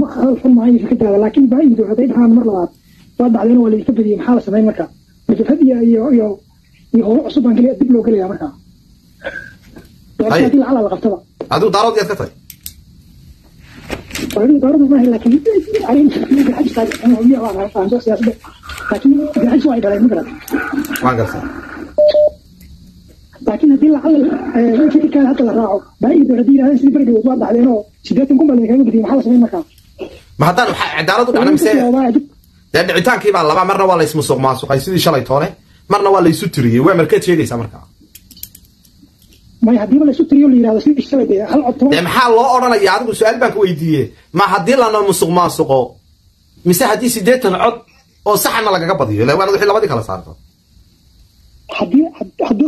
ma hadal xun maayo fikirtaada laakiin baayidu hadday dhahaan mar labaad waa dhacdeen waa laydinka badiyey maxaa la samayn marka majabhad iyo iyo iyo iyo howlo cusub baan keliya dib loo gelaya marka Hay. haddii lacala la qabtaba adigu daarood yaad ka tahay waa doorada maaha laakiin arrin garxajis waa fahamso siyaasadda laakiin garxajis waa ay dhaleen ma garan waan gartaa laakiin haddii lacala fikirkaada hadda la raaco baayidu haddii yidhahdeen sidii dhawood waa dhacdeen oo siddeetan kun baa laydinkaga badiyey maxaa la samayn marka ma haddaan waxaa cadaalad u dhacna mise dee dhicitaankii baa laba marna waa la ismusuq maasuqay sidii shalay toole marna waa la isu tiriyey waa markeed sheegaysaa markaa? may haddiiba la isu tiriyo la yidhahdo sidii shalay dee hal cod dee maxaa loo odhanaya adigu su'aal baan ku weydiiye ma haddii lana musuq maasuqo mise haddii siddeetan cod oo saxana lagaga badiyo ila waana wixii labadii kala saarto haddii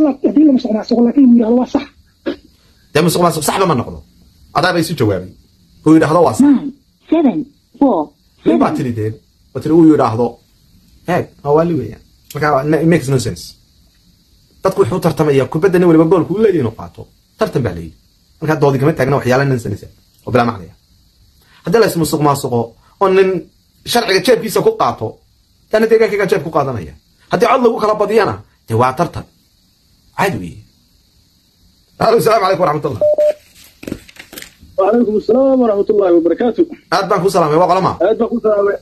la haddii la musuq maasuqo laakiin lagu yidhahdo waa sax. Dee musuq maasuq saxba ma noqdo adaaba isu jawaabay uu yidhaahdo waa sax. Nine, seven, four, nin baa seven, tiri dee oo tiri uu yidhaahdo heeg waa waali weeyaan. Marka no- it makes no sense. Dadku wuxuu tartamaya kubadda nin waliba goolku u leeyahay inuu qaato. Tartan baa leeyahy markaa doodi kama taagna waxyaala nansanaysa oo bilaa macnaya haddii la ismusuq maasuqo oo nin sharciga jeebkiisa ku qaato yaana deegaankayga jeeb ku qaadanaya. Haddii cod lagu kala badiyana de waa tartan caadi wey alo asalaamu calaykum waraxmat ullah wacalaykum asalaam waraxmat ullaahi wabarakaatu aad baan ku salaamay waa qolama aad baan ku salaamay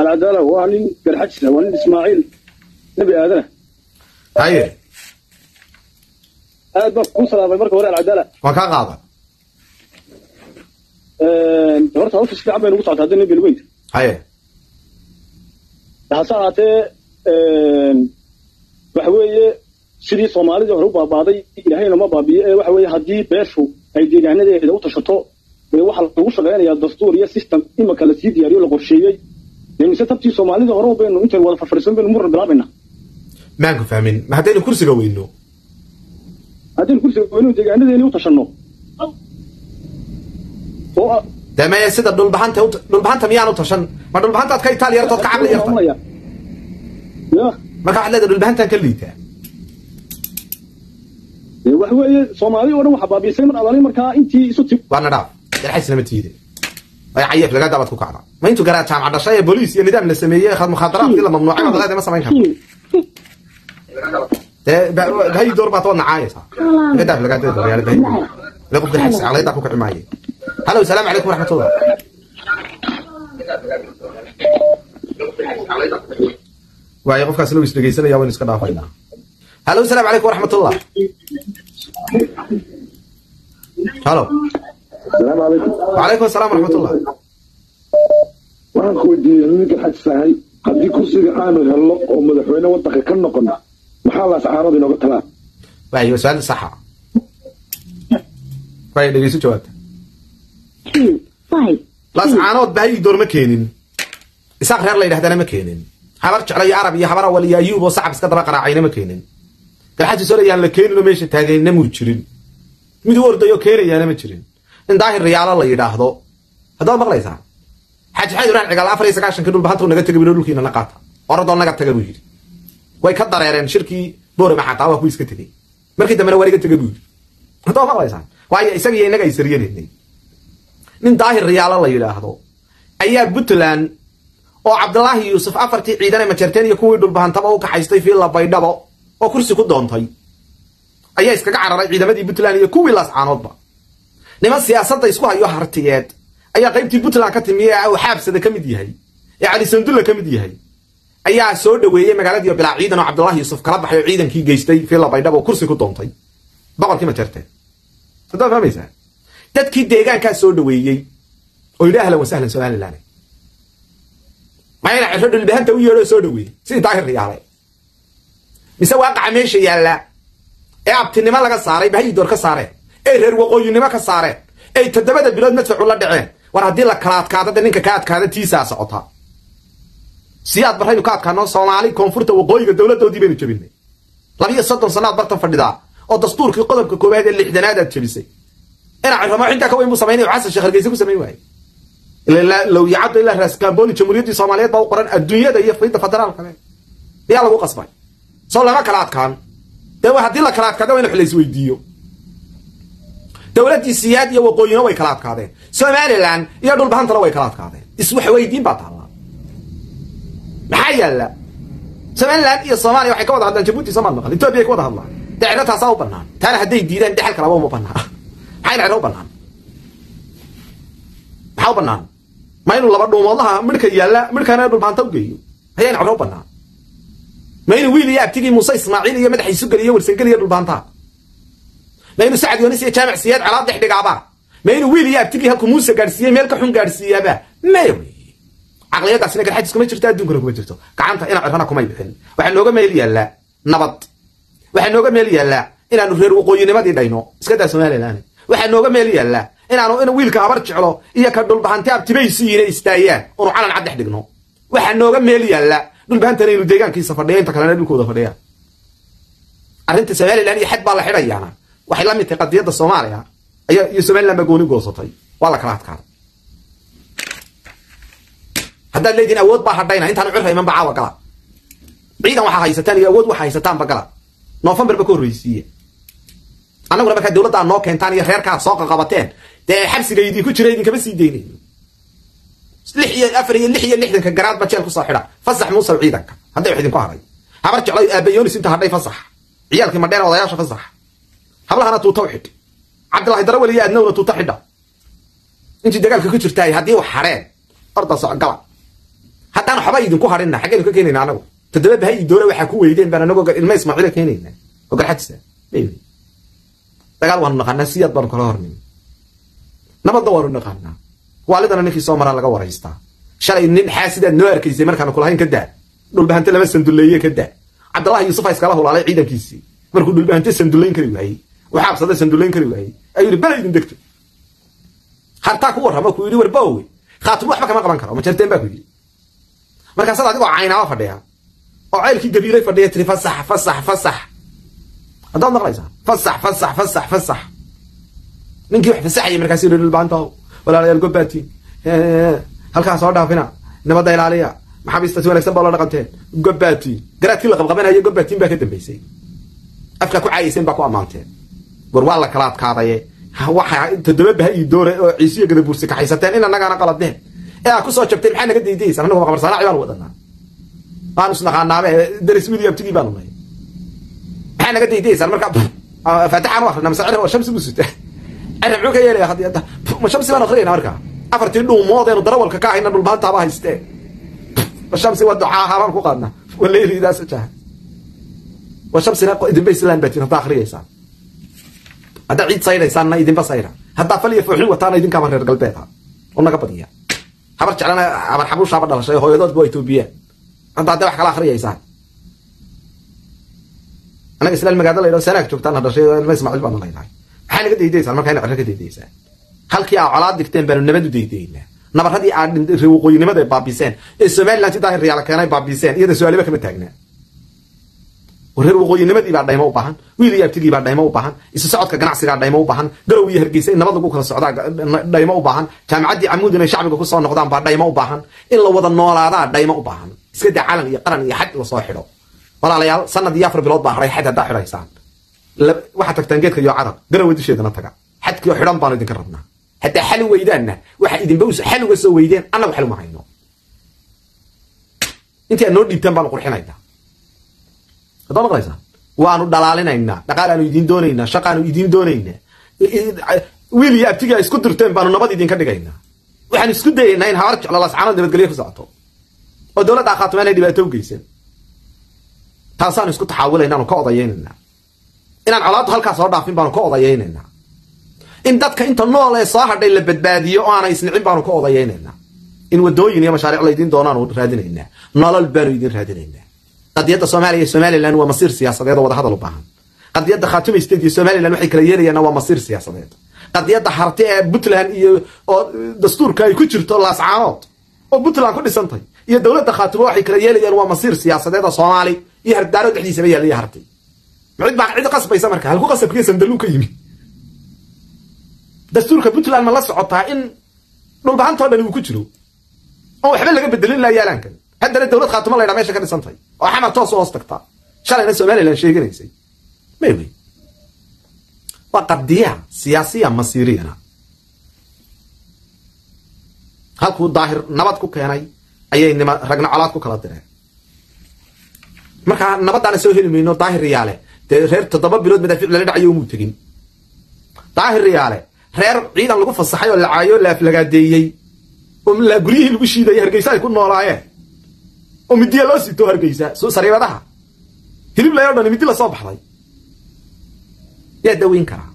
alcadaala waa nin garxajisa waa nin ismaaciil nebi aadana haye aad baan ku salaamay marka hore alcadaala waan kaa qaada horta hawsha si fiican bay nagu socota haddii nin bilweynta haye hase ahaatee waxa weeye sidii soomaalidii hore u baabaaday ilaahayna ma baabiyo ee waxa weeye haddii beeshu ay deegaanadeeda u tashato ee waxaa lagu shaqaynayaa dastuur iyo system imaka la sii diyaariyo la qorsheeyey dee mise tabtii soomaalida hore baynu intaynu wada farfarisan baynu muran bilaabaynaa maan ku fahmin ma haddaynu kursiga weyno? Haddaynu kursiga weynu deegaanadeeni u tashanno? Oo maya sida dhulbahanta u- dhulbahanta miyaan u tashan? Ma dhulbahantaad ka itaal yartood ka caqli yarta ya marka waxaad leedahay dhulbahantaan ka liitaa dee waxa weeye soomaali oo dhan waxaa baabiisay mar alaali markaa intii isu tib waana dhaaf darxaysna ma tiide ay cayeef lagaa dabaad ku kacda ma intuu garaa jaamacad dhashay ee booliis iyo nidaam la sameeyey khad mukhaadaraadkii la mamnuucay baad leedahay ma samayn karta dee ba- bahay door baad waad nacaayaysaa laga daaf lagaa dee dooryaale bahay ila qof darxays caqliyadaa ku kici وعي قفك سلو يسلو يسلو يا ونسك دافعنا هلا السلام عليكم ورحمة الله هلا السلام عليكم وعليكم السلام ورحمة الله وانكو دي نيك الحاج ساي قد يكون سيدي عامل هلق ومدحوينة وانتك كن نقنا محالة سعارة دي نوقت لا وعي سؤال صحة وعي دي بيسو جوات لا سعارة دي دور مكينين إساق غير لا يدهدنا مكينين habar jeclo iyo arab iyo habar awal iyo ayuub oo sacab iska daba qaraacayna ma keenin. Garxaji solayaan la keeninoo meesha taagayna muu jirin. Mid u ordayo keenayaana ma jirin. In daahir riyaalo la yidhaahdo haddaad maqlaysaa? Xaaji xayd uraan cigaal afar iyo sagaashankii dhulbahanta naga tegay bilo dhulkiina na qaata. Oradoo naga taga buu yidhi. Way ka dareereen shirkii boorama xataa waa ku iska tegey. Markii dambena waa iga tegay buu yidhi. Haddaad maqlaysaa? Waayo isaga iyo ay sariyanaynay nin daahir riyaalo la yidhaahdo ayaa puntland oo cabdilaahi yuusuf afartii ciidane majarteen iyo kuwii dhulbahantaba u kaxaystay fiilla baydhabo oo kursi ku doontay. Ayaa iskaga cararay ciidamadii puntland iyo kuwii laascaanoodba niman siyaasadda isku hayo hartiyeed ayaa qaybtii puntland ka timi ee uu xaabsada ka mid yahay ee cali sandulla ka mid yahay ayaa soo dhoweeyey magaaladii bilaa ciidan oo cabdilaahi yuusuf kala baxay oo ciidankii geystay fiilla baydhabo oo kursi ku doontay. Boqolkii majarteen dadkii deegaankaa soo dhoweeyey oo yidhi ahlan wasahlan somalilan mayna ciro dhulbahanta u yeedhoo soo dhoweeyey sidii daahir riyaale mise waaqaca meesha yaalla ee abtinimo laga saaray bahayidoor ka saareen ee reer waqooyinimo ka saareen ay toddobada bilood madfacu la dhaceen war haddii la kala adkaado de ninka ka adkaada tiisaa socota siyaad baraynu ka adkaano soomaali koonfurta waqooyiga dowladdoodii baynu jebinay labiyo soddon sannaad bartan fadhidaa oo dastuurkii qodobka koowaad ee lixdanaad aad jebisay ina ciramo intaa ka weyn buu samaynay oo xasan sheekh hargeysa ku samayn waayey ilaa lowyacadda ilaa raaskaamboni jamhuuriyaddii soomaaliyeed baa u qoran adduunyada iyo fayda federaalka le yaa lagu qasbay soo lama kala adkaan dee haddii la kala adkaada waa in wax la isweydiiyo dowladdii siyaad iyo waqooyina way kala adkaadeen somalilan iyo dhulbahantana way kala adkaadeen iswaxweydiin baa taallaa maxaa yaalla somalilan iyo soomaaliya waxay ka wada hadlaan jabuuti soomaal maqal etoobiya ka wada hadlaan dee cidho taasaa u bannaan taana hadday diidaan dhexal kalaba uma bannaan maxayna cidho u ma inuu laba dhuumoodlaha midhka yaalla midhkana dhulbahanta u geeyo. Ayayna cidho u bannaan. Ma inuu wiil iyo abtigii muuse ismaaciil iyo madaxa isu geliyo warsangeliyo dhulbahantaa ma inuu sacad yoonis iyo jaamac siyaad calaad dhex dhigaaba ma inuu wiil iyo abtigii halkuu muuse gaadhsiiyey meel ka xun gaadhsiiyaaba maya wey caqliyadaasina garxajis jirto adduunkana kuma jirto. Gacanta ina cirrana kumay bixin. Waxaa nooga meel yaallaa nabad. Waxaa nooga meel yaallaa inaanu reer waqooyinimadii dhayno. Iska daa somalilan waxaa nooga meel yaallaa inaanu in wiilka habar jeclo iyo ka dhulbahante abtibaysiyiina istaayaan unu calan cad dhex dhigno. Waxaa nooga meel yaallaa dhulbahantana deegaankiisa fadhiyo inta kalena dhulkooda fadhiyaan. Arrinta somalilan iyo xad baa la xidhayaana. Waxay la mid tahay qadiyadda soomaaliya iyo somalilan baa gooni goosatay. Waa la kala adkaaday haddaad leedihin awood baa hadhayna intaanu cirra ba caawa gala. Ciidan waxaa haysataan iyo awood waxa haysataanba gala. Noofembar ba ka horreysiiye annaguna markaa dowladdaa noo keentaan iyo reerkaad soo qaqabateen dee xabsiga idinku jira idinkama sii daynayno lix iyo afar iyo jeel ku soo xidha. Fasax muusaw ciidanka. Hadday darawel iyo adnowna tuuta xidha dagaal waanu naqaanaa siyaad baanu kala hornin nabadda waanu naqaanaa waalidana ninkii soo maraa laga waraystaa. Shalay nin xaasidaad noo arkaysay markaanu kulahayn ka daa. Dhulbahante lama sanduleeye ka daa. Cabdillahi yuusuf iskala hulaalay ciidankiisii. Markuu dhulbahante sanduleyn kari waayey. Waxaa absaday sanduleyn kari waayey. Ayuu yidhi bela idin degto. Hartaa ku warrama kuu yidhi warbaowe khaatimo waxba kama qaban karo majarteen baa ku yidhi. Markaasaad adigoo caynaaba fadhiya oo ceylkii gabiilay fadhiya tiri fasax fasax fasax. Haddaad maqlaysaa? Fasax fasax fasax fasax ninkii wax fasaxayay markaas yidhi dhulbaanta walaalayaal gobbaatiin halkaa soo dhaafina nabadda ilaaliya maxaabiista si wanaagsan baa loo dhaqanteen gobbaatiin garaadkii la qabqabanaya gobbaatiin baa ka dambaysay afkaa ku caayayseen baa ku ammaanteen war waa la kala adkaadaye waxa toddoba baha iyo doore oo ciisiyo gadabuursi kaxaysateen in annagaana qaladeen ee aa kusoo jabteen maxaa naga daydayaysan annagu maqbarsaanaaci baanu wadanaa waanu isnaqaanaabe daris wiil iyo abtigii baanu nahay maxaa naga daydayaysaan marka faatixaan u akhrina mase cirra shamsi buu muxuu ka yeelaya hadiyadda ma shamsi baan akhriyayna markaa afartii dhuumoodeenu darawalka ka ahayna dhulbaantaaba haystee wa shamsi wa ducaa haabaan ku qaadna waleyli idaa sajaha wa shamsina idinba islaan baatiin haddaa akhriyaysaan haddaa ciid saydhaysaanna idinba saydha haddaa fal iyo fooxin wataana idinkaaba reer galbeed ha oo naga badiya habar jeclana habar xabuushaaba dhalashay hooyadoodba waa etoobiyaan haddaa dee wax kala akhriyaysaan anaga islaan magaada la yidhaho sanaag joogtaana dhashay ilma ismaaciil baana laynahay maxaa naga daydaysaan markaa ina cirro ka daydaysaan halkii aa colaad digteen baanu nabad u nabaradii aad waqooyinimada baabiseen ee somaliland sidaa riyaala keenay baabiseen iyada su'aaliba kama taagnaa reer waqooyinimadii baa dhaymo u baahan. Wiil iyo abtigii baa dhaymo u baahan. Isu socodka ganacsigaa dhaymo u baahan. Garow iyo hargeysa in nabad lagu kala socdaa dhaymo u baahan. Jaamacaddii camuud inay shacbiga ku soo noqdaan baa dhaymo u baahan. In la wada noolaadaa dhaymo u baahan. Iska daa calan iyo qaran iyo xad la soo xidho. Walaalayaal sanad iyo afar bilood baa haray xad haddaa xidhaysaan waxaad tagtaan geedka iyo cadab garowa dusheedana taga. Xadkiio xidhan baanu idinka rabnaa. Haddaa xali weydaanna waxa idinba xal uga soo weydeen annagu xal uma hayno. Intii aad noo dhiibtaan baanu qurxinaynaa. Haddaa maqlaysaa? Waanu dhalaalinaynaa dhaqaalaanu idiin doonaynaa shaqaanu idiin doonaynaa. Wiil iyo abtigaa isku dirteen baanu nabad idinka dhigaynaa. Waxaan isku dayaynaa in habar jeclo lascaanood nabadgelyo ku socoto oo dowladda akhaatuma inay dhibaato u geysan. Taasaanu isku taxaawilaynaanu ka odayaynaynaa inaan colaaddu halkaa soo dhaafin baanu ka odayaynaynaa. In dadka inta nool ee soo hadhay la badbaadiyo oo aanay isnicin baanu ka odayaynaynaa. In wadooyin iyo mashaariic laydiin doonaanu raadinaynaa nolol baanu idin raadinaynaa qadiyadda soomaaliya somalilan waa masiir siyaasadeed oo wadahadal u baahan. Qadiyadda khaatuma state iyo somalilan waxay kala yeelayaanna waa masiir siyaasadeed. Qadiyadda harti ee puntland iyo oo dastuurka ay ku jirto laascaanood oo puntland ku dhisantay iyo dowladda khaatuma waxay kala yeelayaan waa masiir siyaasadeed oo soomaali iyo hardaaro dhexdiisaba yaalla iyo cid baa cid qasbaysa marka halku qasabkiiyo sandaluu ka yimi. Dastuurka puntland ma la socotaa in dhulbahantoo dhan uu ku jiro? Oo waxba laga bedelin laa yaalaankan haddana dowlad khaatuma laydhaa meesha ka dhisantay oo xamar toos u hoos tagta shalayna somalilan sheeganaysay. Waa qadiya siyaasiya masiiriyana halkuu daahir nabad ku keenay ayay nima ragna colaad ku kala direen. Markaa nabadaana soo heli mayno daahir riyaale dee reer toddoba bilood madaafiic lala dhacayo umuu tegin. Daahir riyaale reer ciidan lagu fasaxay oo lacaayo laaflagaadeeyey oo la guryihii lagu shiidaya hargeysa ay ku noolaayeen. Oo midiya loo sito hargeysa sariibadaha. Hilib layo dhan midi la soo baxday. Yaa daweyn karaa.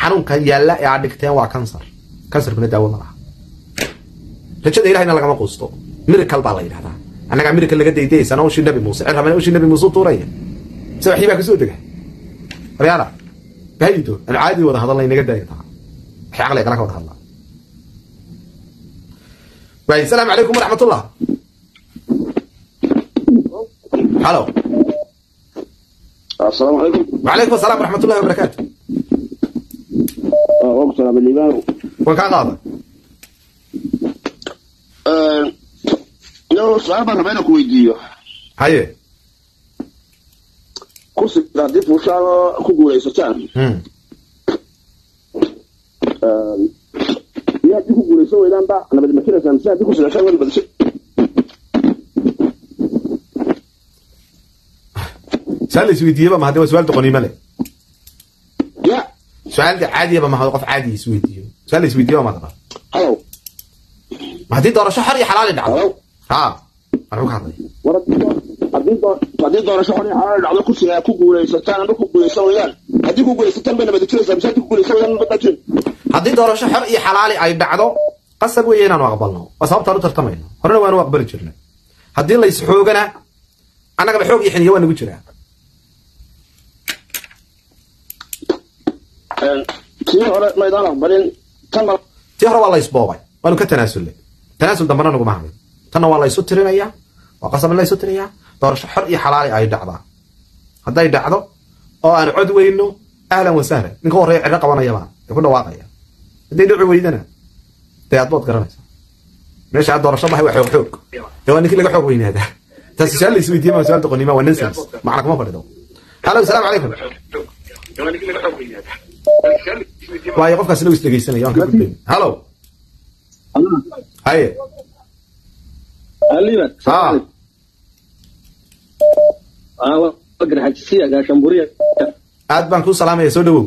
Xanuunka yaalla ee aad dhigteen waa kansar. Kansarkuna daawo ma laha. Rajada ilahayna lagama quusto. Miracle baa la yidhahdaa. Annagaa miracle laga daydayaysana ushii nabi muuse cir rabana ushii nabi muuse tuuraya sabaxii baa ka soo dega aryaana bahaydo aan caadii wada hadalna inaga daaya taa wax kala ka wada hadlaa waay asalaamu calaykum waraxmatullah. Halo. Asalaamu calaykum. Wacalaykum asalaam waraxmatullahi wabarakaatu waan kaa qaada su'aal baan rabaa inaan ku weydiiyo. Haye بينك ويديو هاي كرسي قاعد يفوشا كوكو ليستان هم يا دي كوكو ليسو ويدان با أنا بدي مكينة سامسا دي كوكو ليسو ويدان بدي سؤال يسويديه ما هذا سؤال تقني ماله يا سؤال عادي ما هذا قف عادي يسويديه سؤال يسويديه ما هذا هلو ما هدي دور شهر يا حلال دعوة هلو ها أنا بقول هذا ورد haddii doorasho xor xalaal dhacdo kursiga ku guulaysataan ama ku guulaysan wayaan haddii ku guulaysataan bayna nabad mise haddii ku guulaysan wayaan nabad haddii doorasho xor iyo xalaali ay dhacdo qasab weeye inaanu aqbalno waa sababtaan u tartamayno horena waanu aqbali jirnay haddii lays xoogana annagaba xoog iyo xiniyo waa nagu jiraa kii hore maydaan aqbalin tan tii hore waa laysboobay waanu ka tanaasulnay tanaasul dambana naguma tanna waa laysu tirinayaa waa qasabna laysu tirinayaa doorasho xor iyo xalaali ay dhacdaa. Hadday dhacdo oo aan cod weyno ahlan wa sahlan ninka horreeya cirro qabanaya baan ee ku dhawaaqaya. Hadday dhici weydana dee aad bood garanaysaa meesha doorasho mahay waa xoog waa ninkii laga xoog weynaadaa taasi su'aal la isweydiiye ma su'aal waa nonsense. Macna kuma fadhido. Halo asalaamu calaykum waayo qofkaasina wuu isdhegeysanaya waan ka gudbayn halo. Haye aad baan kuu salaamaya soo dhawow.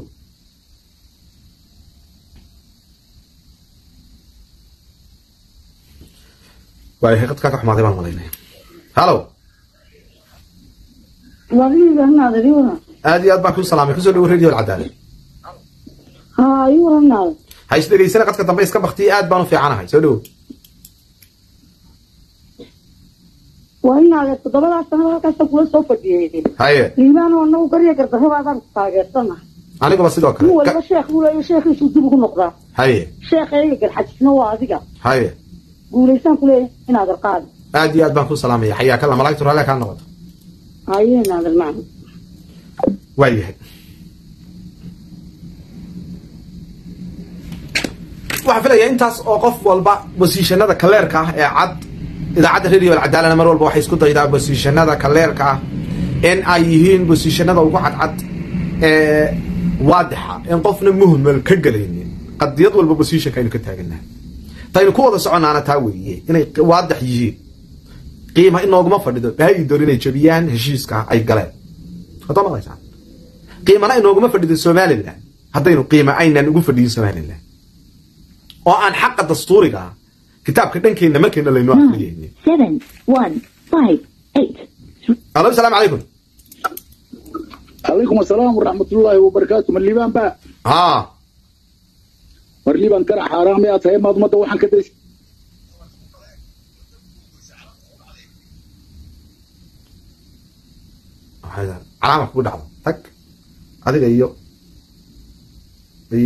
Hiqadkaa ka xumaaday baan malaynaya. Iwara aad iyo aad baan kuu salaamay ku soo dhawow radio alcadaala ha ha isdhegeysana qadka dambe iska baktiya aad baan u fiicanahay soo dhawow waa inaada toddobadaas sanada halkaasa kula soo fadhiyey haye liibaan oo nagu garya gardarrabaadaan taageersana aniguba sidoo nin kale waliba Ka- sheekh buu leeya sheekhiisuu dib ugu noqdaa haye sheekhayga garxajisna waa adiga haye guulaysaan ku leeya inaad arqaadi aad iyo aad baan kuu salaamaya xayaa kala malaagtu raalle kaa noqoto haye inaadar macna waayahay waxaan filayaa intaas oo qof walba bosiishanada kaleerka ah ee cad idaacadda radio alcadaalana mar walba waxay isku daydaa bosiishanada kaleerka ah in ay yihiin bosiishanada ugu cadcad ee waadixa in qofna muhmal ka gelaynin qadiyad walba bosiishanka aynu ka taagannahay taynu ku wada soconaana taa weeye inay waadix yihiin qiima inooguma fadhido bahagi doon inay jabiyaan heshiiska ay galeen hadoo maqlaysaan qiimana inooguma fadhido somalilan haddaynu qiima aynan ugu fadhiyin somalilan oo aan xaqa dastuuriga ah kitaabka seven, one, five, eight, alo asalaamu calaykum calaykum asalaam waraxmatullaahi wabarakaatu ma liibaan ba? Haa war liibaan kana xaaraan miyaa tahay maad ummadda waxaan ka days. Calaama kugu dhacdo. Tag adiga iyo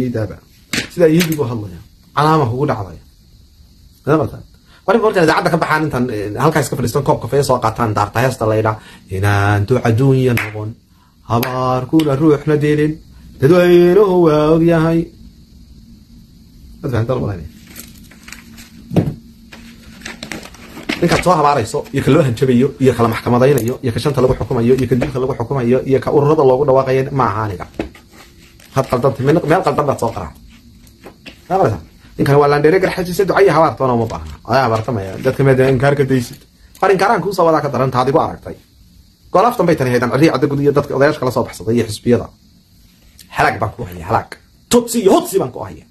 idaaba sidaa buu hadlaya calaama kugu madamartaan eh, loo hanjabayo iyo kala maxkamadaynayo iyo ka shanta lagu xukumayo iyo ka dilka lagu xukumayo iyo ka ururada loogu dhawaaqayo ma aha aniga had qaldantay meel meel qaldan baad soo qaracday maqlaysa إن كان والله ندرك رح تجلس دعية هوار تونا مبا أنا بارتم يا جت كم ده إن كارك تجلس فإن كارن كوسا ولا كتر أنت هذه بارك تاي طيب. قال أفتم بيتنا هيدا عري عدك قد يدك الله يشكل صوب حصد هي حسبي هذا حلاك بانكو هي حلاك توتسي هوتسي بانكو هي